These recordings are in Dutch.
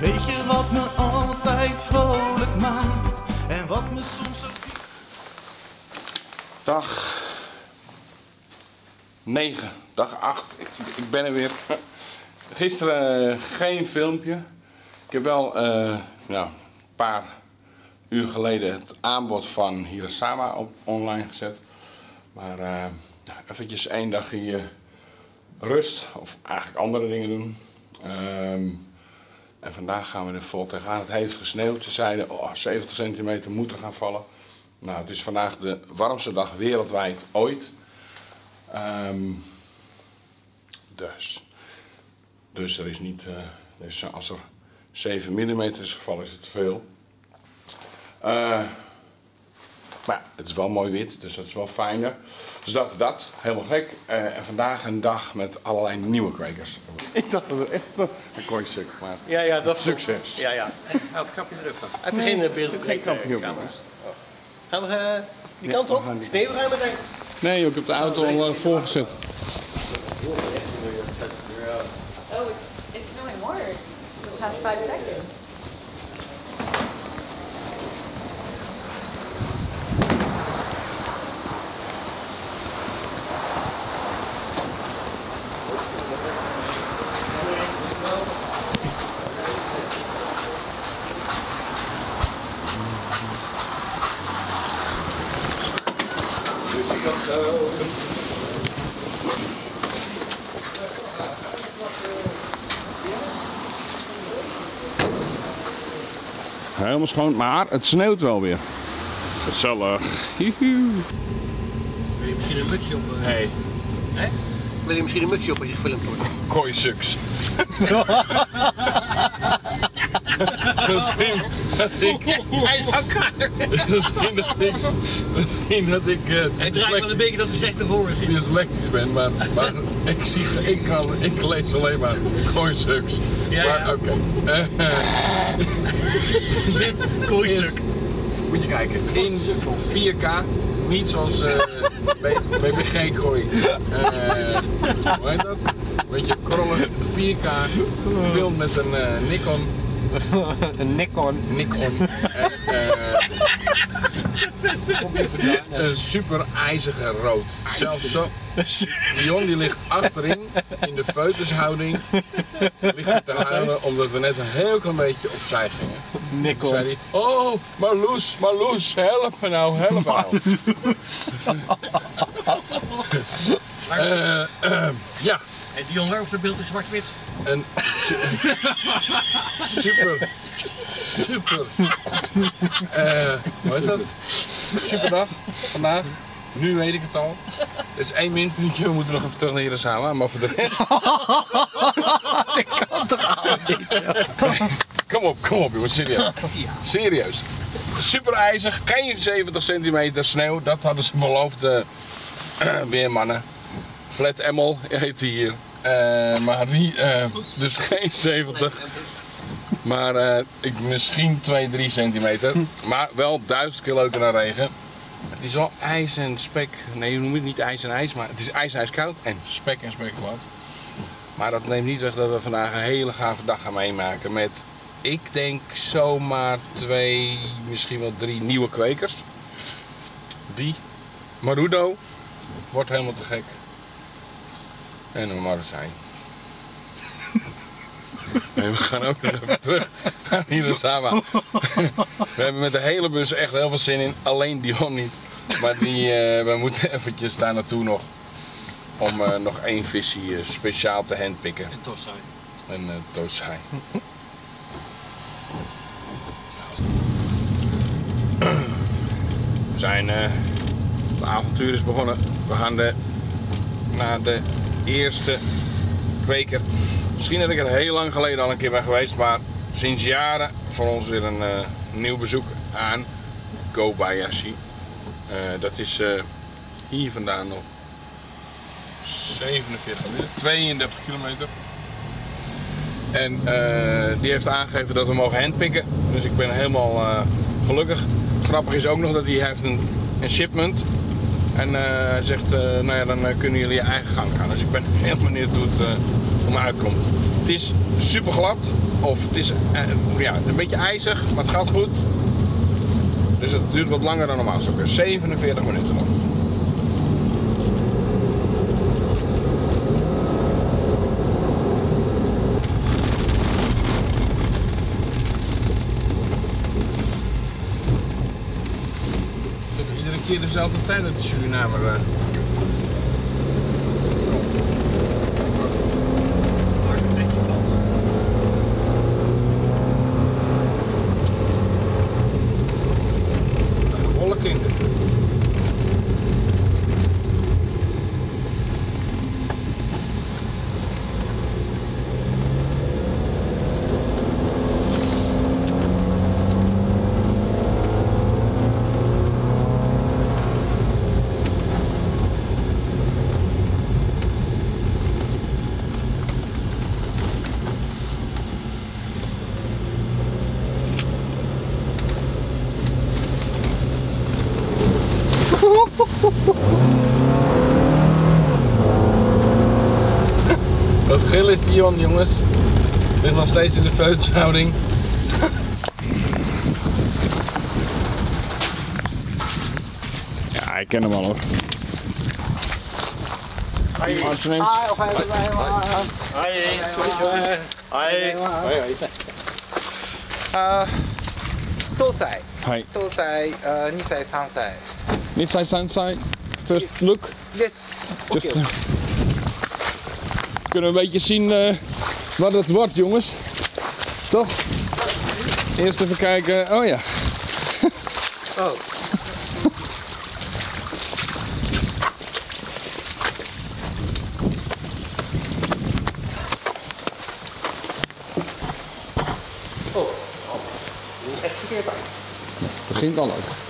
Weet je wat me altijd vrolijk maakt en wat me soms ook... Dag 9, dag 8. Ik, ik ben er weer. Gisteren eh, geen filmpje. Ik heb wel eh, ja, een paar uur geleden het aanbod van Hirasawa op online gezet. Maar eh ja, eventjes één dag hier rust of eigenlijk andere dingen doen. Ehm, en vandaag gaan we er vol tegenaan. Het heeft gesneeuwd. Ze zeiden oh, 70 centimeter moet er gaan vallen. Nou, het is vandaag de warmste dag wereldwijd ooit. Ehm, dus. Dus er is niet. eh, als er 7 mm is gevallen, is het veel. Eh, maar het is wel mooi wit, dus dat is wel fijner. Dus dat, dat, helemaal gek. Eh, en vandaag een dag met allerlei nieuwe kwekers. Ik dacht dat het echt een kooi stuk, maar Ja, ja, dat succes. Ja, ja. Hij had het kapje erop van. Hij heeft geen beeld op Geen kapje op, camera. jongens. Gaan we eh, die Ja, kant op? gaan gaan we meteen. Nee, ik heb de auto al eh, voorgezet. Oh, it's, it's snowing more the past five seconds. Helemaal schoon, maar het sneeuwt wel weer. Gezellig. Wil je misschien een mutsje op? Hey, Hè? Wil je misschien een mutsje op als je gefilmd wordt? kooisuks. misschien dat ik, Hij is aan misschien dat ik, misschien dat ik eh, Hij draait wel een beetje dat hij slecht voren zit. dyslectisch ben, maar, maar ik, zie, ik, kan, ik lees alleen maar kooisuks. Ja, maar ja. oké. Eh, dit Kooistuk. moet je kijken, in 4K, niet zoals eh BBG-kooi. Eh hoe heet dat? Beetje krollen, 4K, gefilmd met een Nikon. Een Nikon. Nikon. En, een super ijzige rood. Zelfs zo. Dion die ligt achterin in de feutushouding. Ligt te huilen omdat we net een heel klein beetje opzij gingen. Toen zei hij, oh Marloes, Marloes, help me nou, help me nou. Eh, eh, ja, En jongen op zijn beeld is zwart-wit. een su- super, super, eh, hoe heet dat? Super dag vandaag. Nu weet ik het al. Er is één minpuntje, we moeten nog even terug naar maar voor de rest... Kom op, kom op jongens, serieus. Serieus. Super ijzig, geen 70 centimeter sneeuw, dat hadden ze beloofd, eh, weermannen. Flat Emmel heet hij hier. Eh, maar niet, dus geen 70. Maar eh, ik, misschien 2, 3 centimeter. Maar wel duizend keer leuker dan regen. Het is wel ijs en spek. Nee, je noemt het niet ijs en ijs, maar het is ijs en ijskoud en spek en spekglad. Maar dat neemt niet weg dat we vandaag een hele gave dag gaan meemaken met, ik denk zomaar twee, misschien wel drie nieuwe kwekers. Die, Marudo, wordt helemaal te gek. En een Marseille. Nee, we gaan ook nog even terug naar Hirasawa. We hebben met de hele bus echt heel veel zin in, alleen Dion niet. Maar die, eh, we moeten eventjes daar naartoe nog. Om eh, nog één visie eh, speciaal te handpikken. En Tossai. En uh, Tosai. We zijn, eh, het avontuur is begonnen. We gaan de, naar de eerste kweker. Misschien dat ik er heel lang geleden al een keer ben geweest, maar sinds jaren voor ons weer een eh, nieuw bezoek aan Kobayashi. Eh, dat is eh, hier vandaan nog 47 minuten, 32 kilometer. En die heeft aangegeven dat we mogen handpikken. Dus ik ben helemaal gelukkig. Het grappige is ook nog dat hij heeft een, een shipment En eh, zegt, eh, nou ja, dan eh, kunnen jullie je eigen gang gaan. Dus ik ben heel benieuwd hoe het om uitkomt. Het is super glad, of het is ja, een beetje ijzig, maar het gaat goed. Dus het duurt wat langer dan normaal gesproken. 47 minuten nog. Zit iedere keer dezelfde tijd dat de Surinamer. eh. De wolking. Wat gil is Dion, jongens. Ligt nog steeds in de feutshouding. ja, ik ken hem al hoor. What's your name? Hoi, hoi. あー東西はい。東西あー2歳3歳 zijn zijn. First look. です Just, eh, kunnen we een beetje zien eh, wat het wordt, jongens. Toch? Eerst even kijken. Oh ja. Oh. Echt verkeerd aan. Begint al ook.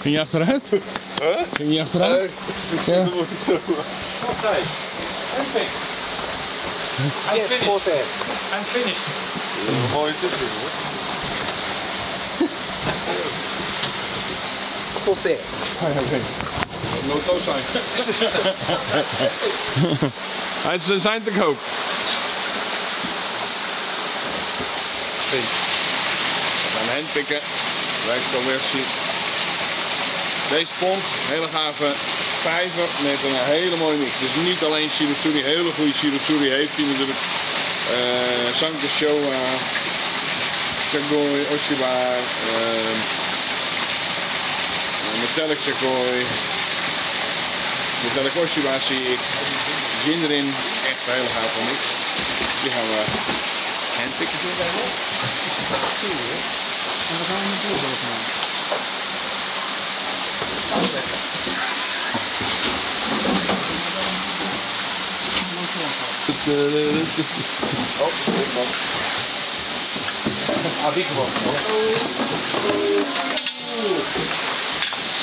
Ging je achteruit? Huh? Ging je achteruit? Nee, ik zit er hem ook niet zo. Altijd. Perfect. I'm finished. I'm finished. Dat is een mooie tussen, hoor. José. Ah, ja, oké. Nood zijn. Hij is zijn te koop. Gaan handpikken. Werkt zo weer zien. Deze pond, hele gave vijver met een hele mooie mix. Dus niet alleen Shirosuri, hele goede Shirosuri heeft hij natuurlijk. Uh, Sanke Showa, Chagoi, Oshiba, uh, Metallic Chagoi, Metallic Oshiba zie ik. Gin erin, echt een hele gave mix. Die gaan we handpikken zo bij Oh, gewoon.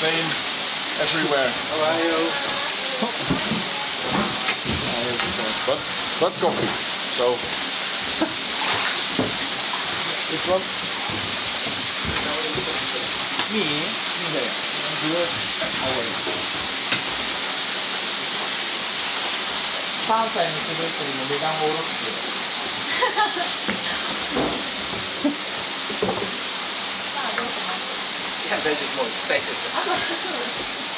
Same everywhere. But, but coffee. So. Which one? Me? Me there. 3歳の滑りの値段を下ろして。いや大丈夫もう伝えてる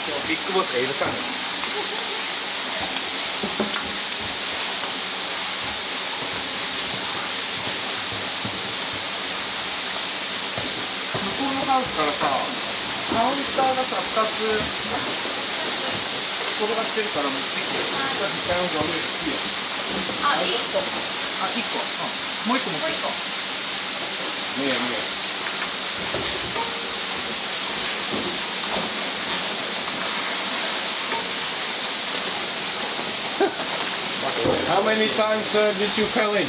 でもビッグボスが許さない。向こうのハウスからさカウンターがさ2つ 転がってるからもうピッと時間を俺好きよあ、いいあ、1個、うん、もう1個持ってもう一個。見え見え。How many times uh, did you fell in?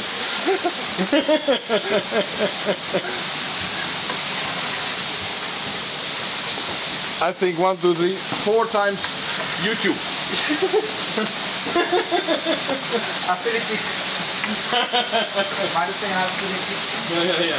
I think one, two, three, four times YouTube. Affinity. Maar dat zijn affinity. Ja, ja, ja.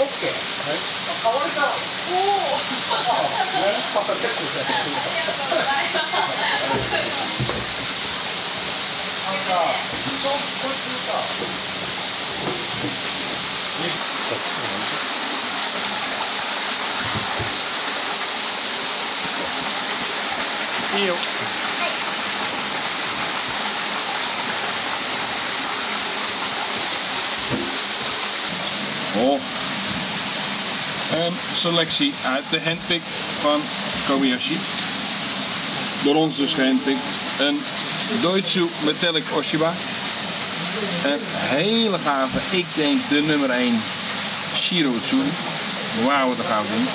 Oké. Kan ik al? Oeh. Pak dat net goed Zo, goed, goed, zo. Hier. Een selectie uit de handpick van Kobayashi. Door ons dus gehandpikt. Een Doitsu Metallic Oshiba. Een hele gave, ik denk de nummer 1 Shiro. Wauw, wat een gaaf ding.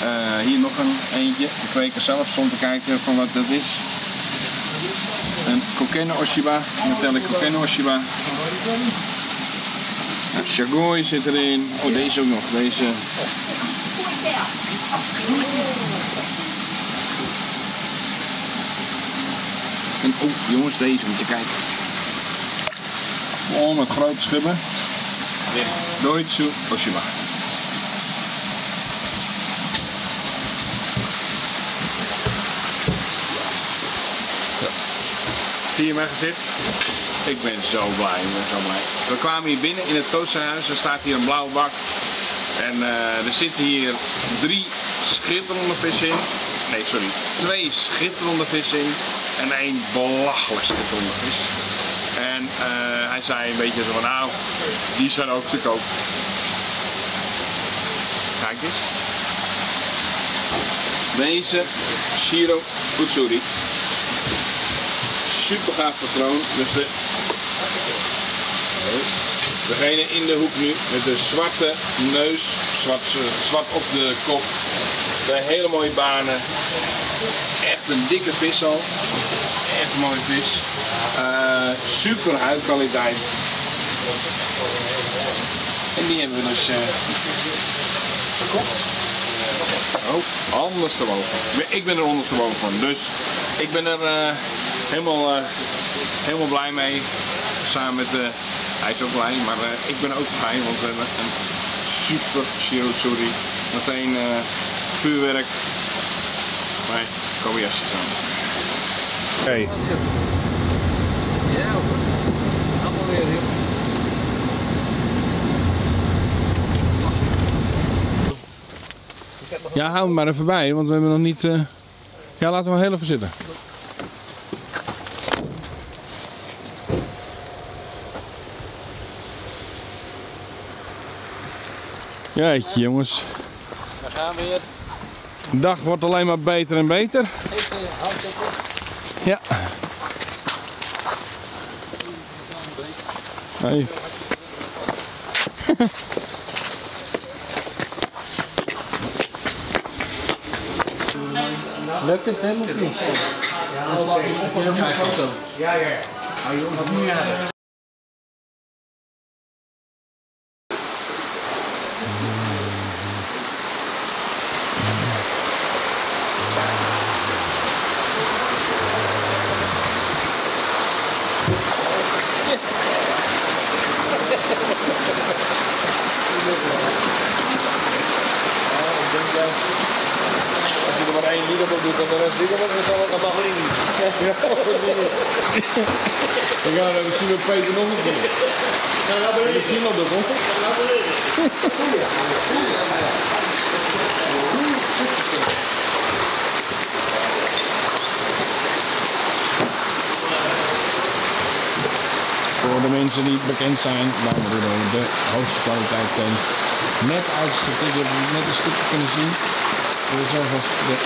Eh, hier nog een eentje. De kweker zelf stond te kijken van wat dat is. Een Kokenne Oshiba, Metallic Kokenne Oshiba. Shagoi zit erin. Oh, deze ook nog. Deze. En oh, jongens, deze moet je kijken. Vol met grote schubben. Doitsu Oshiba. Zie je mijn gezicht? Ik ben zo blij, ik zo. We kwamen hier binnen in het coasterhuis, er staat hier een blauwe bak. En eh, er zitten hier drie schitterende vissen in. Nee, sorry. Twee schitterende vissen in. En één belachelijk schitterende vis. En eh, hij zei een beetje zo van, nou, die zijn ook te koop. Kijk eens. Deze Shiro Utsuri super gaaf patroon. Dus de, degene in de hoek nu met de zwarte neus, zwart, zwart op de kop. Twee hele mooie banen. Echt een dikke vis al. Echt een mooie vis. Eh, super huidkwaliteit. En die hebben we dus eh, gekocht. Oh, ondersteboven. Ik ben er ondersteboven van. Dus ik ben er eh, helemaal, eh, helemaal blij mee. Samen met de. Hij is ook blij, maar eh, ik ben ook blij. Want we hebben een super Shirotsuri. Meteen eh, vuurwerk. bij Kobayashi gaan. Oké. Ja, allemaal weer jongens. Ja, hou hem maar even bij, want we hebben nog niet. eh, Ja, laten we heel even zitten. Jeetje jongens, We gaan weer de dag wordt alleen maar beter en beter. even handzetten. Ja. Hey. Lukt het hem of niet? Ja, dat is een foto. Ja, ja, doet en de rest niet dan niet. Ja, dan misschien Peter nog een keer. Misschien nog de. Voor de mensen die bekend zijn, dan worden we de hoogste kwaliteit tent. Net als je net een stukje kunnen zien. We zelfs de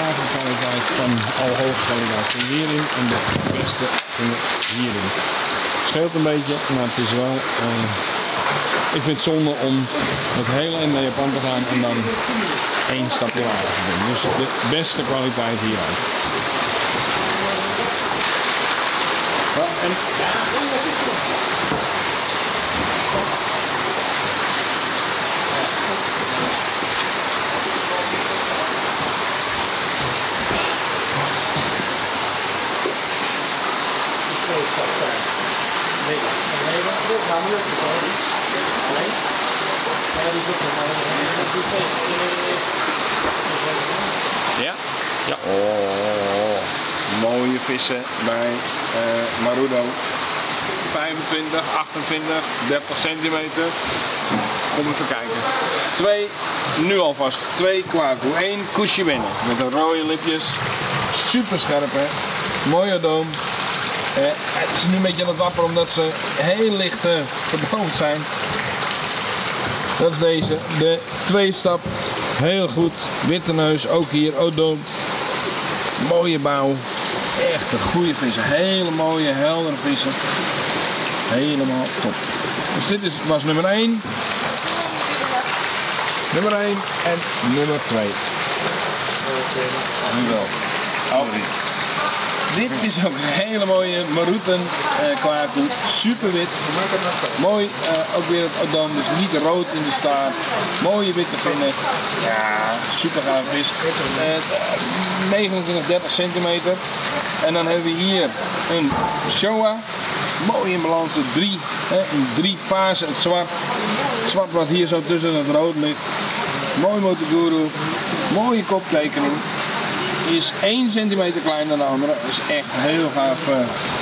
lage kwaliteit van al hoge kwaliteit van hierin en de beste van hierin. Scheelt een beetje, maar het is wel. eh, ik vind het zonde om het hele eind naar Japan te gaan en dan één stapje lager te doen. Dus de beste kwaliteit hieruit. En Nee, Ja, Ja? Ja. Oh, mooie vissen bij eh, Marudo. 25, 28, 30 centimeter. Kom even kijken. Twee, nu alvast, twee kwaku. Eén koesje winnen met een rode lipjes. Super scherp hè. Mooie doom. Eh, het is nu een beetje aan het wapperen omdat ze heel licht eh, verdoofd zijn. Dat is deze, de twee stap. Heel goed. Witte neus, ook hier, odoom. Mooie bouw. Echt een goede vissen. Hele mooie, heldere vissen. Helemaal top. Dus dit is, was nummer 1. Nummer 1 en nummer 2. Nu wel. Oh. Dit is ook een hele mooie maroeten eh, kwaku. Super wit. Mooi, eh, ook weer het odoom, dus niet rood in de staart. Mooie witte vinnen. Ja, super gaaf vis. Eh, 29, 30 centimeter. En dan hebben we hier een Showa. Mooi in balans, drie, hè, in drie fasen. Het zwart. Het zwart wat hier zo tussen het rood ligt. Mooi Motoguru. Mooie koptekening is 1 centimeter kleiner dan de andere. is echt heel gaaf, uh,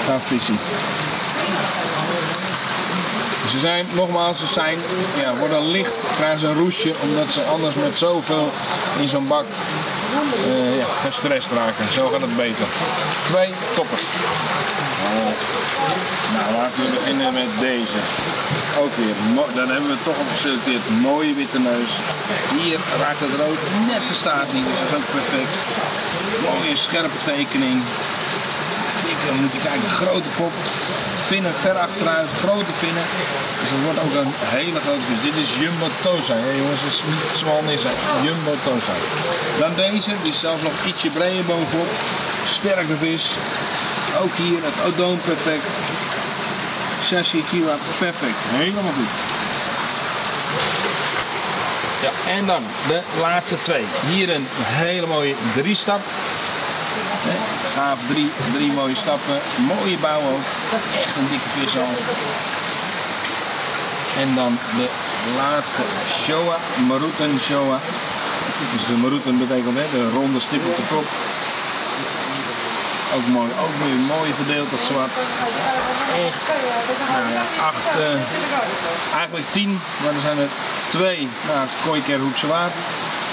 gaaf visie. Ze zijn, nogmaals, ze zijn, ja, worden licht, krijgen ze een roesje, omdat ze anders met zoveel in zo'n bak eh, ja, gestrest raken. Zo gaat het beter. Twee toppers. Nou, laten we beginnen met deze. Ook weer, dan hebben we toch op geselecteerd. Mooie witte neus. Hier raakt het rood net de staart niet, dus dat is ook perfect. Mooie scherpe tekening. Ik eh, moet je kijken, grote kop. Vinnen ver achteruit, grote vinnen. Dus het wordt ook een hele grote vis. Dit is Jumbo Tosa, jongens, het is niet Smalnissa, Jumbo Tosa. Dan deze, die is zelfs nog ietsje breder bovenop. Sterke vis. Ook hier het odoom perfect. Sashi Kiwa perfect, helemaal goed. Ja, en dan de laatste twee. Hier een hele mooie drie Hè, Gaaf, drie, drie mooie stappen. Mooie bouw ook. Echt een dikke vis al. En dan de laatste Showa, Maruten Showa. Dus de Maruten betekent hè, de ronde stip op de kop. Ook mooi, ook mooi, mooi dat zwart. Echt, nou ja, acht, eh, eigenlijk tien, maar er zijn er twee naar Kooiker Hoekse Waard.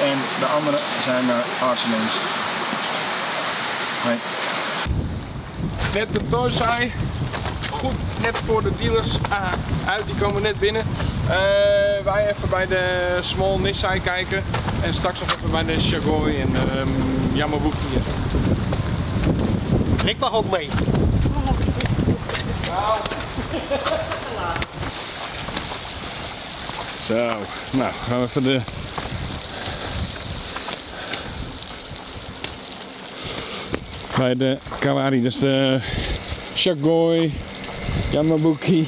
En de andere zijn naar Arsenees. Nee. Net de Torsai. Goed, net voor de dealers ah, uit, die komen net binnen. Eh, wij even bij de Small Nissai kijken. En straks nog even bij de Shagoi en um, Yamabuki. Ik mag ook mee. Zo, nou gaan we even de. Bij de Kawari, dus de Shagoi, Yamabuki.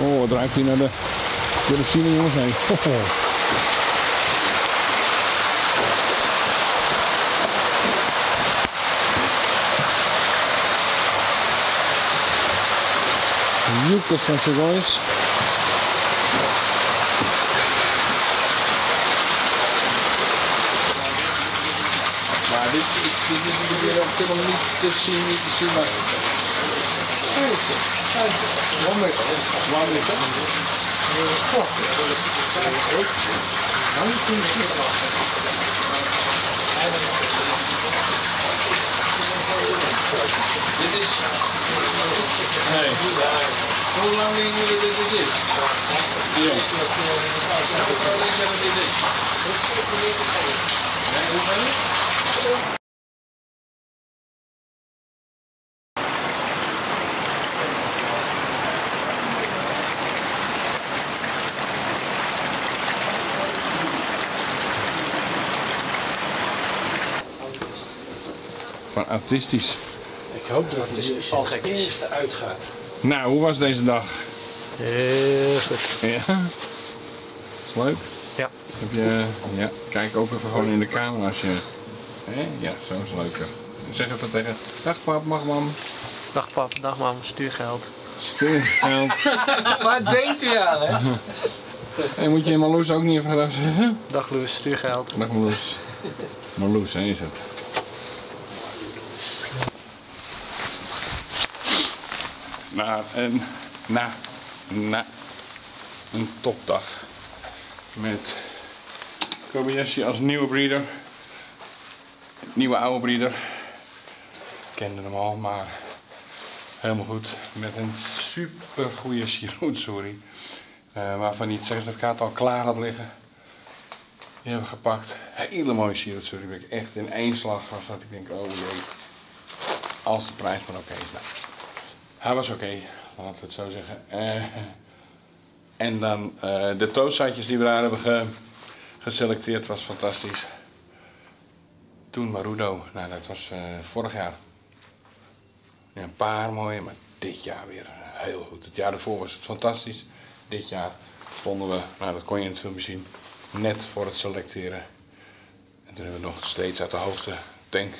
Oh, ruikt hier naar de kerosine jongens heen. Yukos van Segois. Dit, dit, dit is natuurlijk op dit moment niet te zien, niet te zien, maar... Scheiße, scheiße. One meter, one meter. Dit is... Nee. Hoe lang denk je dat dit is? Ja. Hoe lang denk je dat dit is? Nee, hoe lang? Van autistisch. Ik hoop dat het als eerste uitgaat. Nou, hoe was deze dag? Heel goed. Ja. Is leuk? Ja. Heb je, ja, kijk ook even gewoon in de kamer als je, hè? ja, zo is leuker. Zeg even tegen, dag pap, mag mam, Dag pap, dag mam, stuurgeld. stuurgeld. Waar denkt u aan hè? En moet je Marloes ook niet even dag zeggen? Dag Loes, stuurgeld. Dag Marloes. Marloes, hè, is het. Na een, na, na een topdag met Kobayashi als nieuwe breeder. Nieuwe oude breeder. Ik kende hem al, maar helemaal goed. Met een super goede Shirotsuri. eh waarvan hij het certificaat al klaar had liggen. Die hebben we gepakt. Hele mooie Shirotsuri. Ben ik echt in één slag was dat ik denk, oh jee. Als de prijs maar oké is. Nou, hij was oké, laten we het zo zeggen. Eh, en dan eh, de toastzaadjes die we daar hebben ge- geselecteerd was fantastisch. Toen Marudo, nou dat was eh, vorig jaar. Ja, een paar mooie, maar dit jaar weer heel goed. Het jaar ervoor was het fantastisch. Dit jaar stonden we, nou dat kon je in het filmpje zien, net voor het selecteren. En toen hebben we nog steeds uit de hoogste tank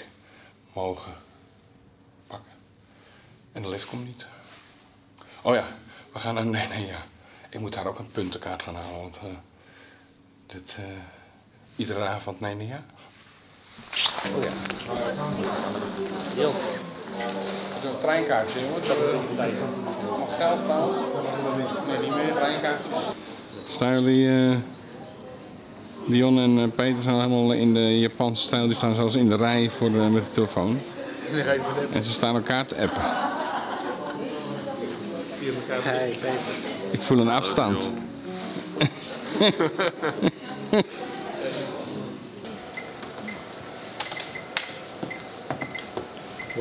mogen. En de lift komt niet. Oh ja, we gaan naar, nee nee ja. Ik moet daar ook een puntenkaart gaan halen, want eh, dit, eh, iedere avond nee nee ja. Oh ja. Heel. Dat is een treinkaartje, jongens. Dat is nog geld betaald. Nee, niet meer treinkaartjes. Staan jullie, eh Dion en Peter zijn helemaal in de Japanse stijl. Die staan zelfs in de rij voor de, met de telefoon. En ze staan elkaar te appen. Hey Peter. Ik voel een afstand.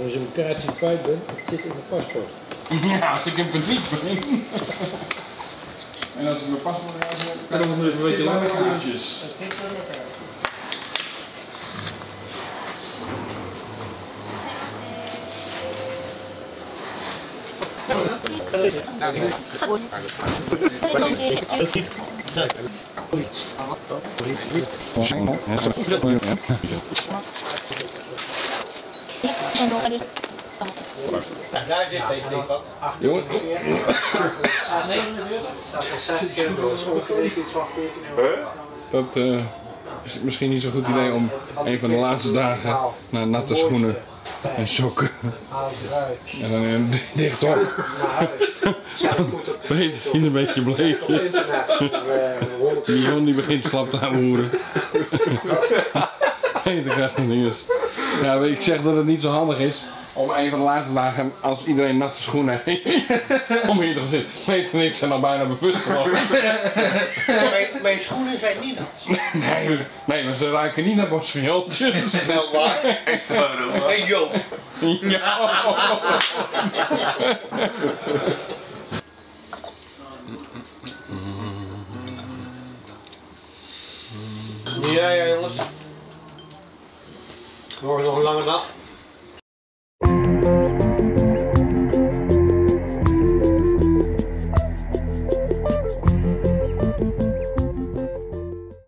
Als je een kaartje kwijt bent, het zit in het paspoort. Ja, als ik hem niet breng. En als ik mijn paspoort eruit heb, Dan moet het een beetje langer gaan. kaartjes. Dat is 60 euro, is ongeveer iets van 14 euro. dat eh, is misschien niet zo'n goed idee om een van de laatste dagen naar natte schoenen en sokken en dan een dicht op. Op de Peter ziet een beetje bleek. internet. voor, eh, 100 Die Jon die begint slap te hoeren. Peter krijgt een nieuws. Ja, ik zeg dat het niet zo handig is om een van de laatste dagen, als iedereen natte schoenen heeft, om hier te gaan zitten. Peter en ik zijn al bijna bewust geworden. Mijn, mijn schoenen zijn niet nat. Nee, nee, maar ze ruiken niet naar bosviooltjes. Wel waar. Extra aroma. Hey Joop. Ja. Ja, ja jongens. Morgen nog een lange dag.